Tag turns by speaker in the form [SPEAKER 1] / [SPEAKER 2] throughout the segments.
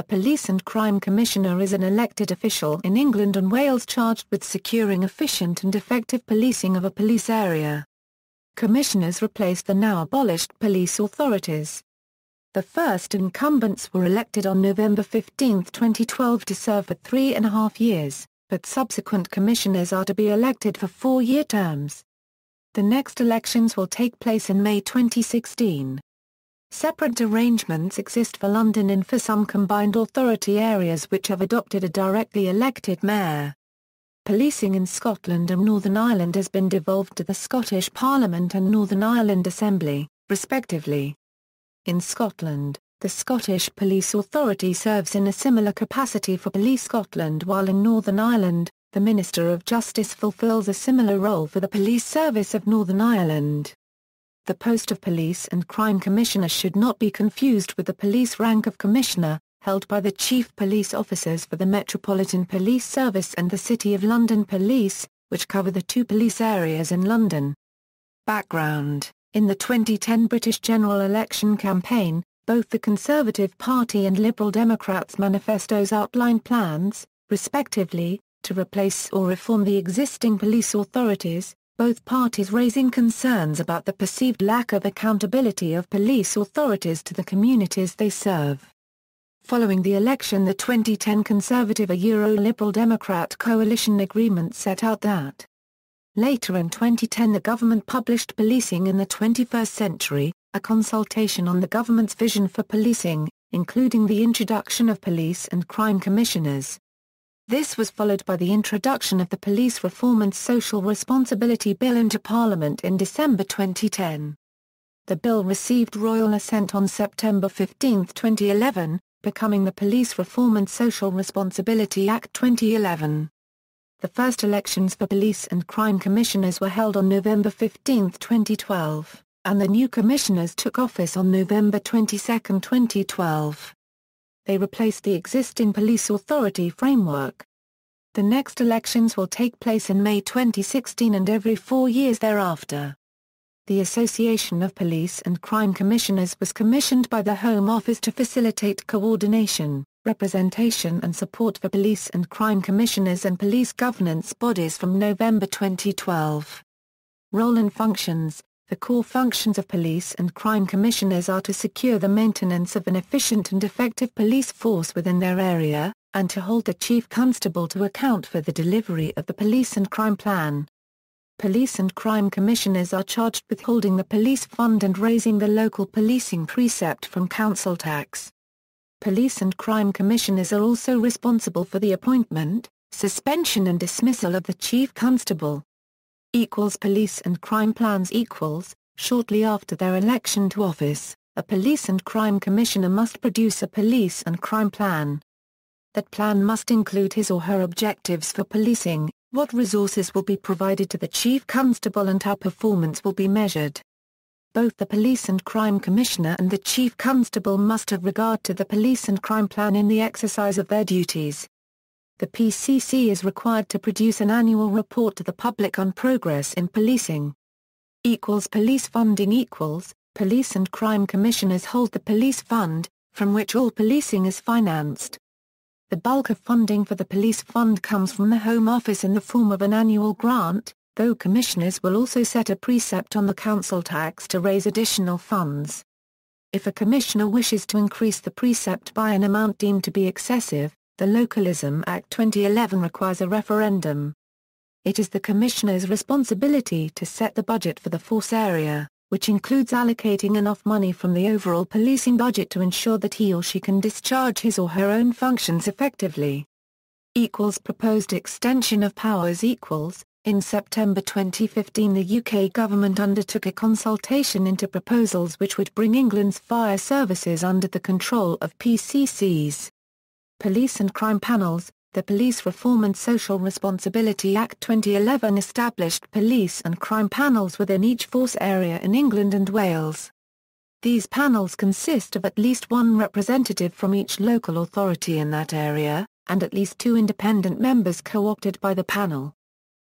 [SPEAKER 1] a police and crime commissioner is an elected official in England and Wales charged with securing efficient and effective policing of a police area. Commissioners replaced the now abolished police authorities. The first incumbents were elected on November 15, 2012 to serve for three and a half years, but subsequent commissioners are to be elected for four-year terms. The next elections will take place in May 2016. Separate arrangements exist for London and for some combined authority areas which have adopted a directly elected mayor. Policing in Scotland and Northern Ireland has been devolved to the Scottish Parliament and Northern Ireland Assembly, respectively. In Scotland, the Scottish Police Authority serves in a similar capacity for Police Scotland while in Northern Ireland, the Minister of Justice fulfills a similar role for the Police Service of Northern Ireland. The post of Police and Crime Commissioner should not be confused with the police rank of Commissioner, held by the Chief Police Officers for the Metropolitan Police Service and the City of London Police, which cover the two police areas in London. Background In the 2010 British general election campaign, both the Conservative Party and Liberal Democrats' manifestos outlined plans, respectively, to replace or reform the existing police authorities, both parties raising concerns about the perceived lack of accountability of police authorities to the communities they serve. Following the election the 2010 Conservative a Euro-Liberal Democrat coalition agreement set out that Later in 2010 the government published Policing in the 21st Century, a consultation on the government's vision for policing, including the introduction of police and crime commissioners, this was followed by the introduction of the Police Reform and Social Responsibility Bill into Parliament in December 2010. The bill received royal assent on September 15, 2011, becoming the Police Reform and Social Responsibility Act 2011. The first elections for police and crime commissioners were held on November 15, 2012, and the new commissioners took office on November 22, 2012 they replaced the existing police authority framework. The next elections will take place in May 2016 and every four years thereafter. The Association of Police and Crime Commissioners was commissioned by the Home Office to facilitate coordination, representation and support for police and crime commissioners and police governance bodies from November 2012. Role and functions the core functions of police and crime commissioners are to secure the maintenance of an efficient and effective police force within their area, and to hold the chief constable to account for the delivery of the police and crime plan. Police and crime commissioners are charged with holding the police fund and raising the local policing precept from council tax. Police and crime commissioners are also responsible for the appointment, suspension and dismissal of the chief constable equals police and crime plans equals, shortly after their election to office, a police and crime commissioner must produce a police and crime plan. That plan must include his or her objectives for policing, what resources will be provided to the chief constable and how performance will be measured. Both the police and crime commissioner and the chief constable must have regard to the police and crime plan in the exercise of their duties the PCC is required to produce an annual report to the public on progress in policing. Equals police funding equals, police and crime commissioners hold the police fund, from which all policing is financed. The bulk of funding for the police fund comes from the Home Office in the form of an annual grant, though commissioners will also set a precept on the council tax to raise additional funds. If a commissioner wishes to increase the precept by an amount deemed to be excessive, the Localism Act 2011 requires a referendum. It is the Commissioner's responsibility to set the budget for the force area, which includes allocating enough money from the overall policing budget to ensure that he or she can discharge his or her own functions effectively. Equals proposed extension of powers equals, in September 2015 the UK government undertook a consultation into proposals which would bring England's fire services under the control of PCCs. Police and Crime Panels, the Police Reform and Social Responsibility Act 2011 established police and crime panels within each force area in England and Wales. These panels consist of at least one representative from each local authority in that area, and at least two independent members co-opted by the panel.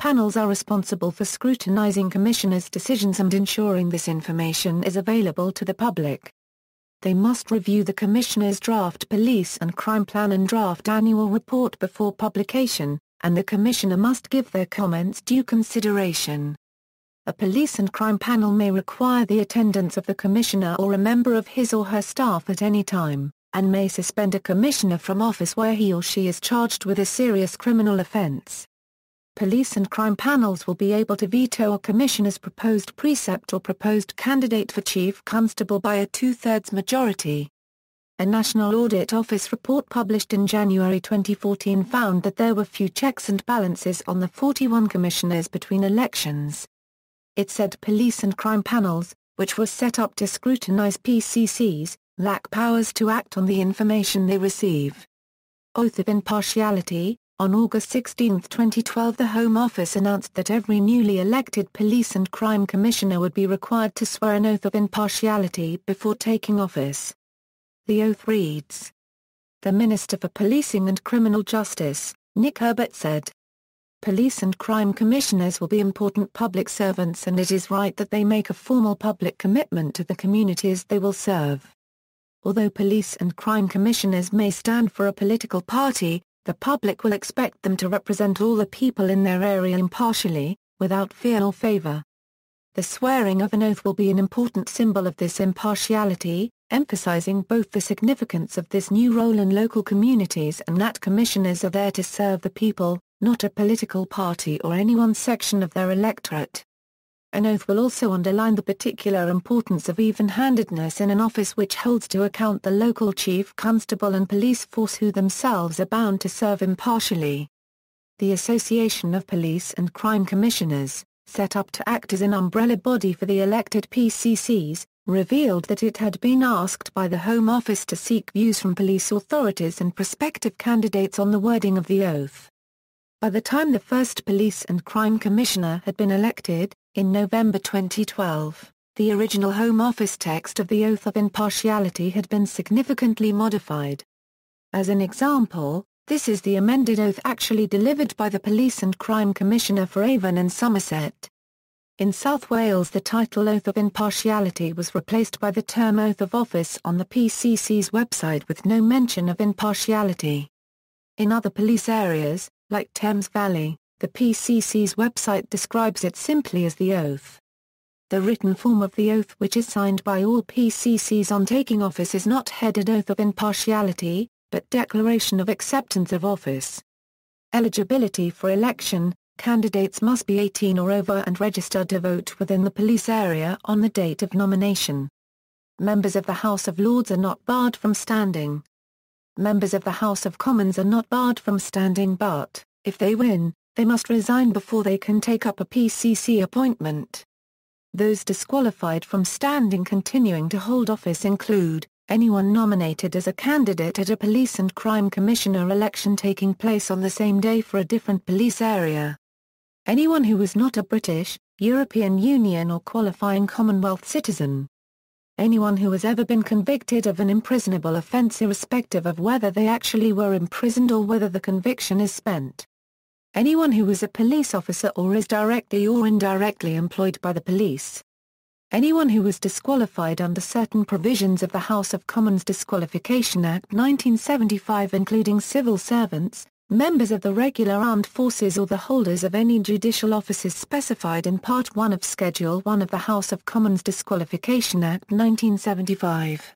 [SPEAKER 1] Panels are responsible for scrutinising commissioners' decisions and ensuring this information is available to the public. They must review the Commissioner's draft police and crime plan and draft annual report before publication, and the Commissioner must give their comments due consideration. A police and crime panel may require the attendance of the Commissioner or a member of his or her staff at any time, and may suspend a Commissioner from office where he or she is charged with a serious criminal offence. Police and crime panels will be able to veto a commissioner's proposed precept or proposed candidate for chief constable by a two-thirds majority. A National Audit Office report published in January 2014 found that there were few checks and balances on the 41 commissioners between elections. It said police and crime panels, which were set up to scrutinize PCCs, lack powers to act on the information they receive. Oath of impartiality, on August 16, 2012 the Home Office announced that every newly elected police and crime commissioner would be required to swear an oath of impartiality before taking office. The oath reads. The Minister for Policing and Criminal Justice, Nick Herbert said. Police and crime commissioners will be important public servants and it is right that they make a formal public commitment to the communities they will serve. Although police and crime commissioners may stand for a political party, the public will expect them to represent all the people in their area impartially, without fear or favor. The swearing of an oath will be an important symbol of this impartiality, emphasizing both the significance of this new role in local communities and that commissioners are there to serve the people, not a political party or any one section of their electorate. An oath will also underline the particular importance of even-handedness in an office which holds to account the local chief constable and police force who themselves are bound to serve impartially. The Association of Police and Crime Commissioners, set up to act as an umbrella body for the elected PCCs, revealed that it had been asked by the Home Office to seek views from police authorities and prospective candidates on the wording of the oath. By the time the first Police and Crime Commissioner had been elected, in November 2012, the original Home Office text of the Oath of Impartiality had been significantly modified. As an example, this is the amended oath actually delivered by the Police and Crime Commissioner for Avon and Somerset. In South Wales the title Oath of Impartiality was replaced by the term Oath of Office on the PCC's website with no mention of impartiality. In other police areas, like Thames Valley, the PCC's website describes it simply as the oath. The written form of the oath which is signed by all PCCs on taking office is not headed Oath of Impartiality, but Declaration of Acceptance of Office. Eligibility for election, candidates must be 18 or over and registered to vote within the police area on the date of nomination. Members of the House of Lords are not barred from standing. Members of the House of Commons are not barred from standing but, if they win, they must resign before they can take up a PCC appointment. Those disqualified from standing continuing to hold office include, anyone nominated as a candidate at a police and crime commissioner election taking place on the same day for a different police area. Anyone who was not a British, European Union or qualifying Commonwealth citizen. Anyone who has ever been convicted of an imprisonable offence irrespective of whether they actually were imprisoned or whether the conviction is spent. Anyone who is a police officer or is directly or indirectly employed by the police. Anyone who was disqualified under certain provisions of the House of Commons Disqualification Act 1975 including civil servants, members of the regular armed forces or the holders of any judicial offices specified in Part 1 of Schedule 1 of the House of Commons Disqualification Act 1975.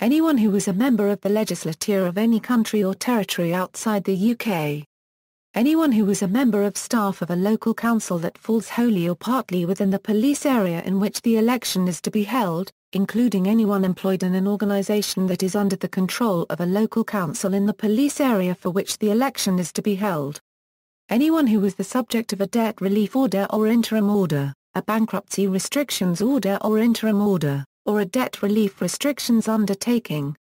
[SPEAKER 1] Anyone who was a member of the legislature of any country or territory outside the UK. Anyone who is a member of staff of a local council that falls wholly or partly within the police area in which the election is to be held, including anyone employed in an organisation that is under the control of a local council in the police area for which the election is to be held. Anyone who is the subject of a debt relief order or interim order, a bankruptcy restrictions order or interim order, or a debt relief restrictions undertaking,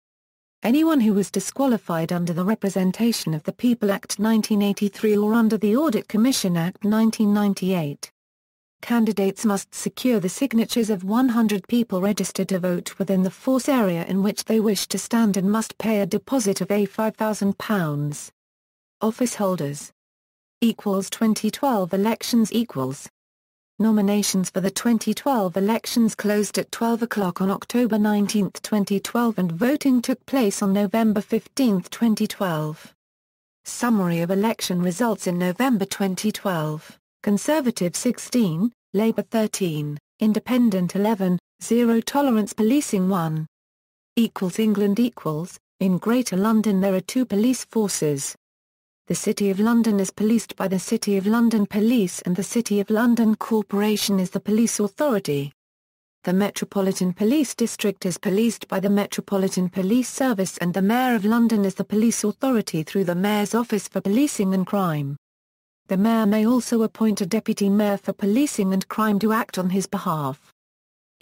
[SPEAKER 1] Anyone who was disqualified under the Representation of the People Act 1983 or under the Audit Commission Act 1998. Candidates must secure the signatures of 100 people registered to vote within the force area in which they wish to stand and must pay a deposit of a £5,000. Office holders equals 2012 elections equals Nominations for the 2012 elections closed at 12 o'clock on October 19, 2012 and voting took place on November 15, 2012. Summary of election results in November 2012, Conservative 16, Labour 13, Independent 11, Zero Tolerance Policing 1. Equals England equals, in Greater London there are two police forces, the City of London is policed by the City of London Police and the City of London Corporation is the police authority. The Metropolitan Police District is policed by the Metropolitan Police Service and the Mayor of London is the police authority through the Mayor's Office for Policing and Crime. The Mayor may also appoint a Deputy Mayor for Policing and Crime to act on his behalf.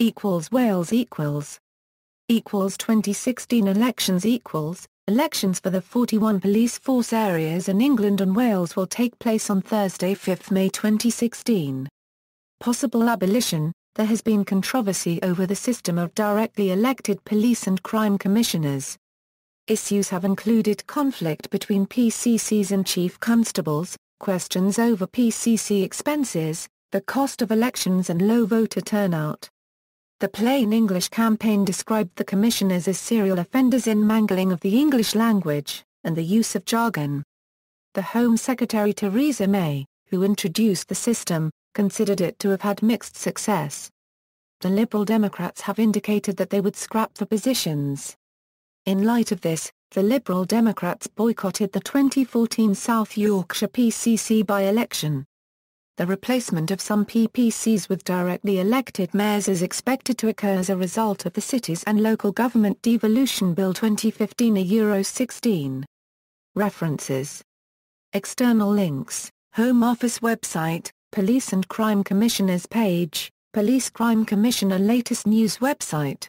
[SPEAKER 1] Equals Wales equals. Equals 2016 elections equals, Elections for the 41 police force areas in England and Wales will take place on Thursday 5 May 2016. Possible abolition There has been controversy over the system of directly elected police and crime commissioners. Issues have included conflict between PCCs and chief constables, questions over PCC expenses, the cost of elections and low voter turnout. The Plain English campaign described the commissioners as serial offenders in mangling of the English language, and the use of jargon. The Home Secretary Theresa May, who introduced the system, considered it to have had mixed success. The Liberal Democrats have indicated that they would scrap the positions. In light of this, the Liberal Democrats boycotted the 2014 South Yorkshire PCC by-election. The replacement of some PPCs with directly elected mayors is expected to occur as a result of the Cities and Local Government Devolution Bill 2015 a Euro 16. References. External links, Home Office website, Police and Crime Commissioners page, Police Crime Commissioner latest news website